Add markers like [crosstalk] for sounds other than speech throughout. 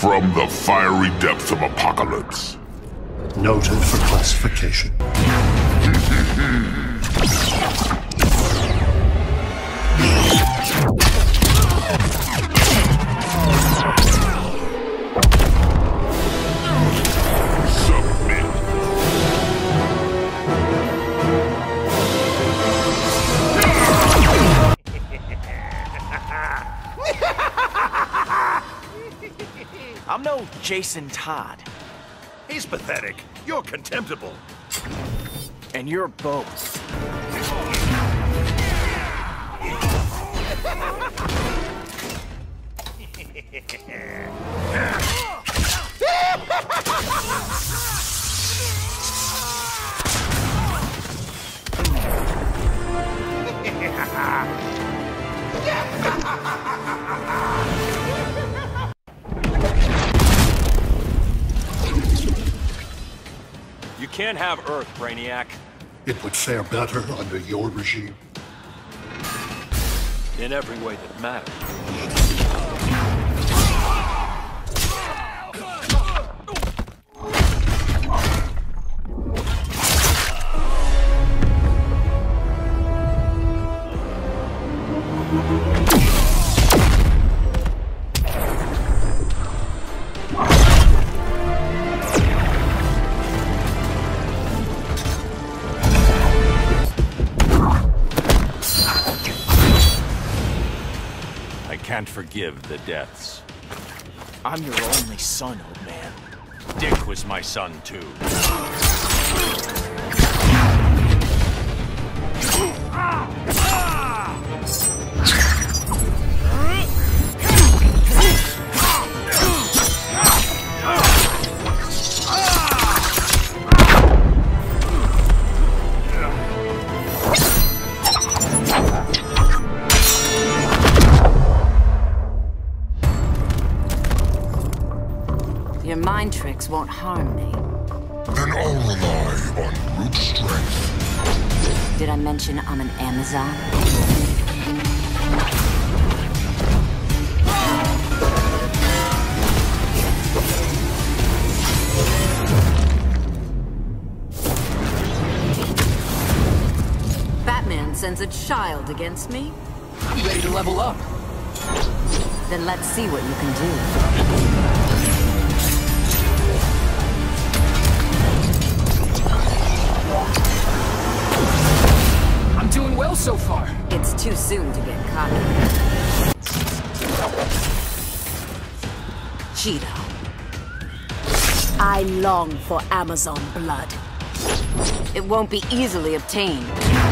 From the fiery depths of Apocalypse. Noted for classification. [laughs] Jason Todd. He's pathetic. You're contemptible. And you're both. [laughs] have Earth, Brainiac. It would fare better under your regime. In every way that matters. Can't forgive the deaths. I'm your only son, old man. Dick was my son, too. Your won't harm me. Then I'll rely on brute strength. Did I mention I'm an Amazon? Batman sends a child against me? You ready to level up? Then let's see what you can do. Doing well so far. It's too soon to get cocky. Cheetah. I long for Amazon blood. It won't be easily obtained.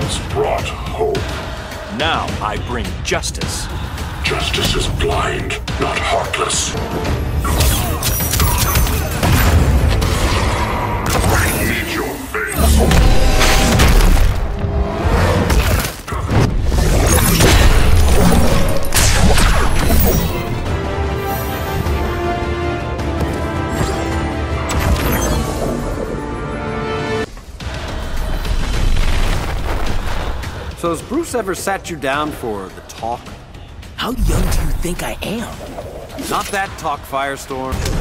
Once brought hope. Now I bring justice. Justice is blind, not heartless. Meet your fate. So has Bruce ever sat you down for the talk? How young do you think I am? Not that talk, Firestorm.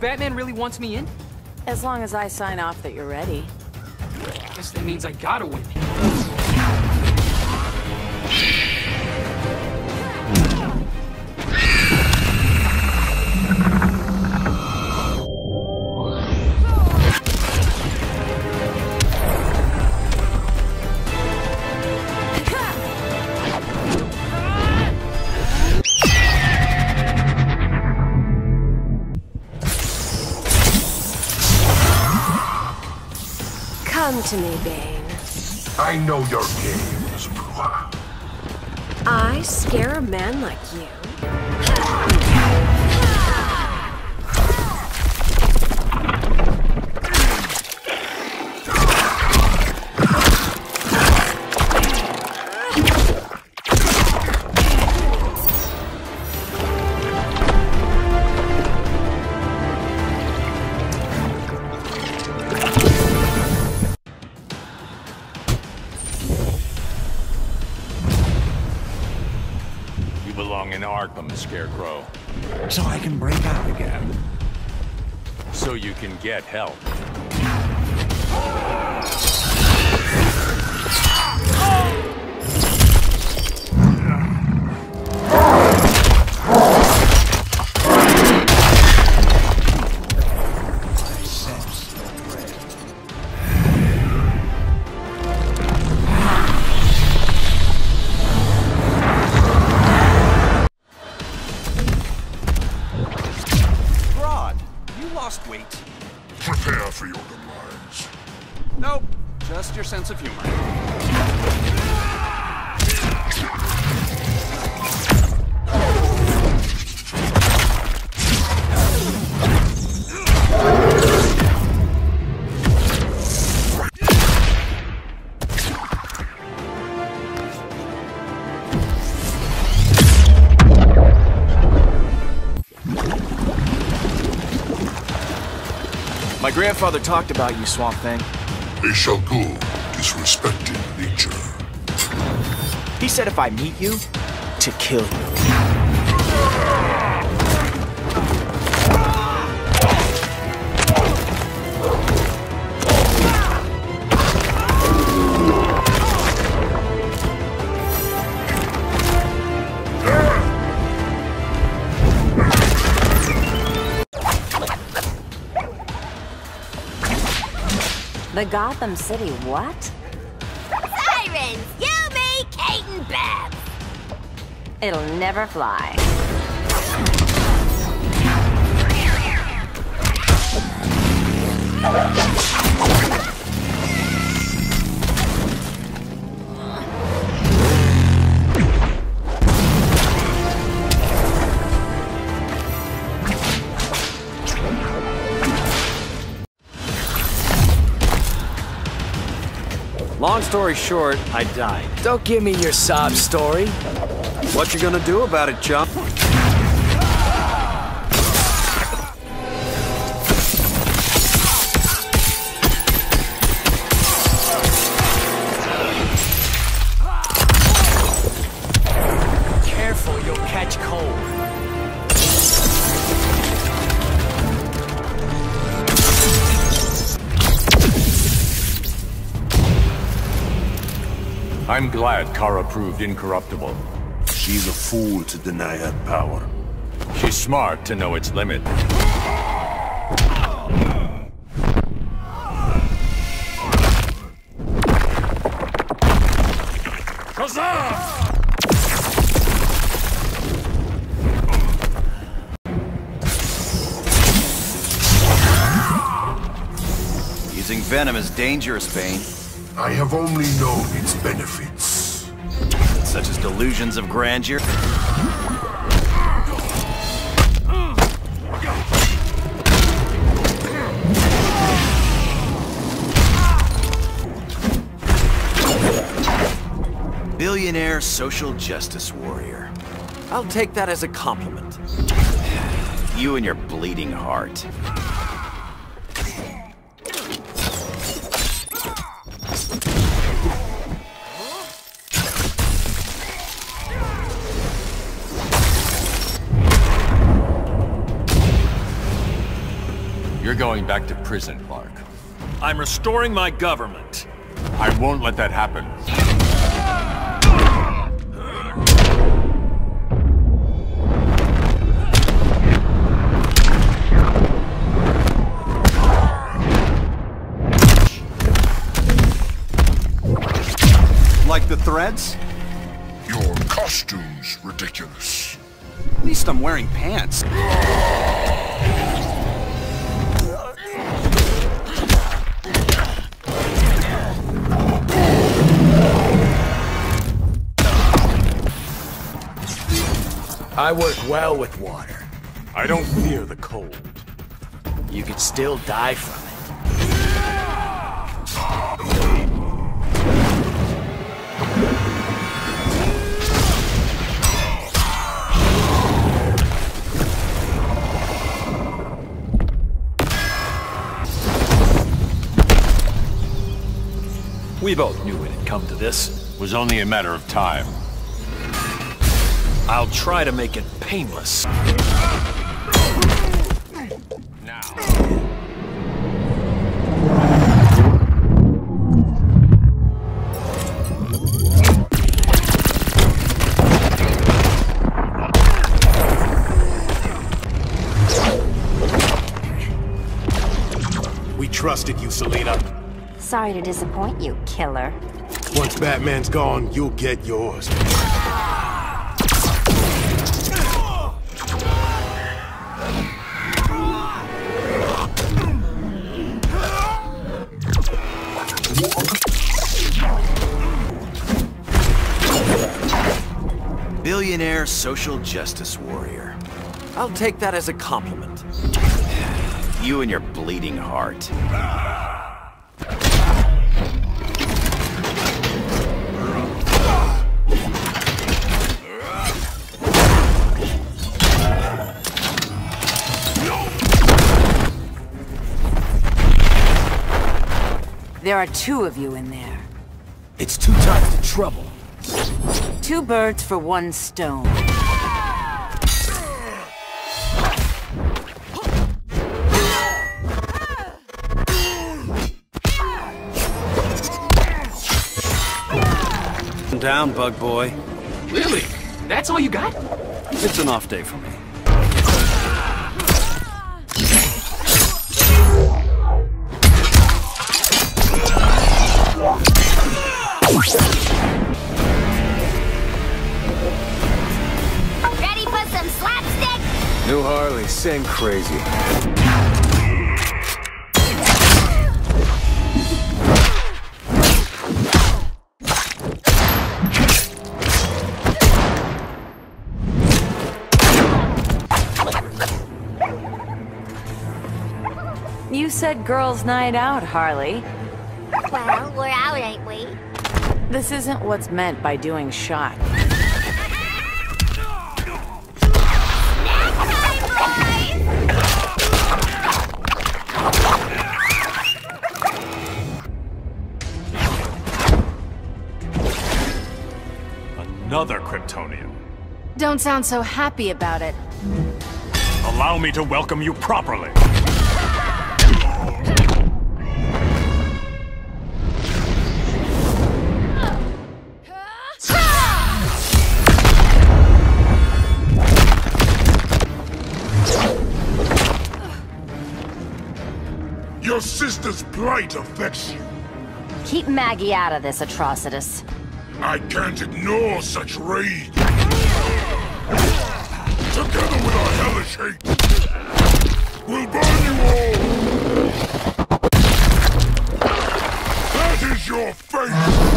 Batman really wants me in? As long as I sign off that you're ready. I guess that means I gotta win. To me, Bane. I know your games, Bruja. I scare a man like you. In Arkham, Scarecrow. So I can break out again. So you can get help. Grandfather talked about you, Swamp Thing. They shall go, disrespected nature. He said if I meet you, to kill you. The Gotham City what? Sirens! You, me, Kate, and Bev! It'll never fly. Long story short, I died. Don't give me your sob story. What you gonna do about it, chump? I'm glad Kara proved incorruptible. She's a fool to deny her power. She's smart to know its limit. Using venom is dangerous, Bane. I have only known its benefits. Such as delusions of grandeur. Billionaire social justice warrior. I'll take that as a compliment. You and your bleeding heart. You're going back to prison, Clark. I'm restoring my government. I won't let that happen. Like the threads? Your costume's ridiculous. At least I'm wearing pants. I work well with water. I don't fear the cold. You could still die from it. We both knew it'd come to this. It Was only a matter of time. I'll try to make it painless. Now. We trusted you, Selina. Sorry to disappoint you, killer. Once Batman's gone, you'll get yours. Billionaire social justice warrior. I'll take that as a compliment. You and your bleeding heart. There are two of you in there. It's two times the trouble. Two birds for one stone. Down, bug boy. Really? That's all you got? It's an off day for me. Ready New Harley, same crazy. You said girls' night out, Harley. Well, we're out, ain't we? This isn't what's meant by doing shot. Another Kryptonian. Don't sound so happy about it. Allow me to welcome you properly. Your sister's plight affects you. Keep Maggie out of this, Atrocitus. I can't ignore such rage. Together with our hellish hate, we'll burn you all. That is your fate.